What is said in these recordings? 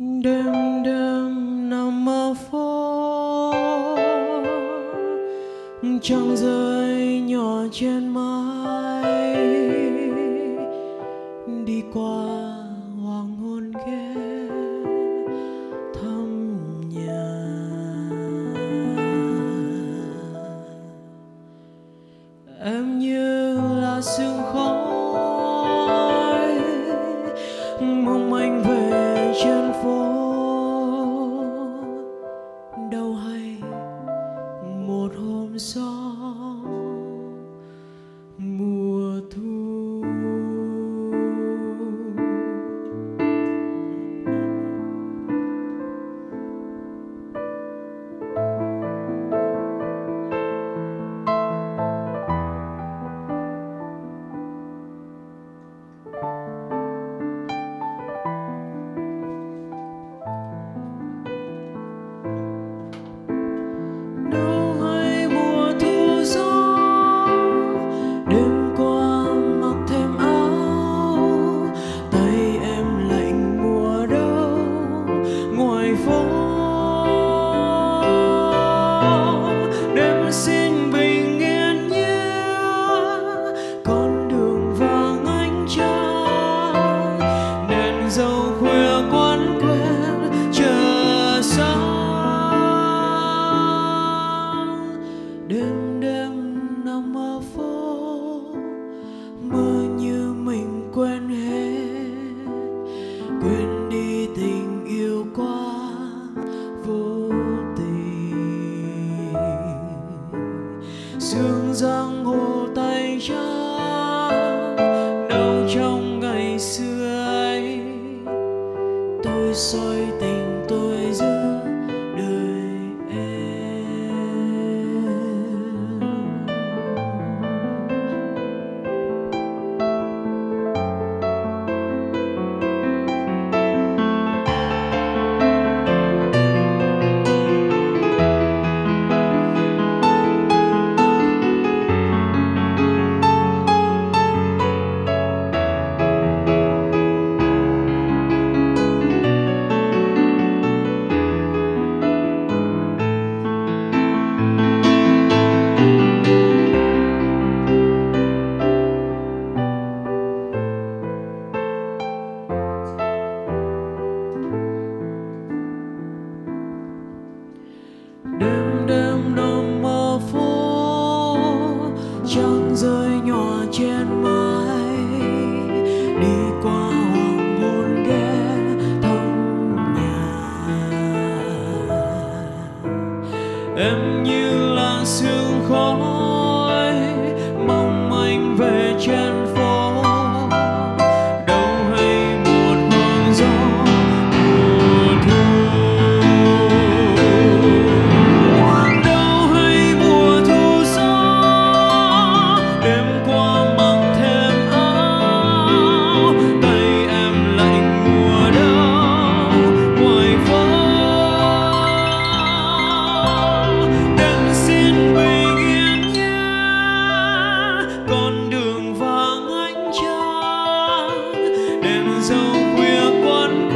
đêm đêm nằm mơ phố. Trăng rơi nhỏ trên mái. Đi qua hoàng hôn ghé thăm nhà. Em 碎。đêm đêm đông mơ phố, trăng rơi nhỏ trên mái. Đi qua hoàng hôn ghé thăm nhà. Em như là sương khói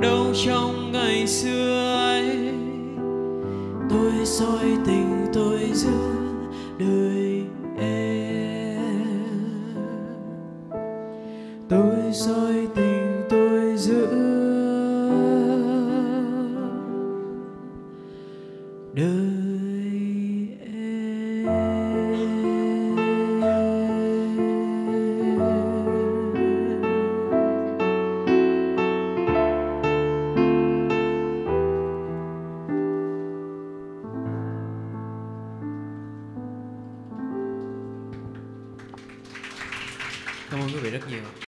đâu trong ngày xưa ấy. Tôi soi tình tôi giữa đời em. Tôi soi tình 得？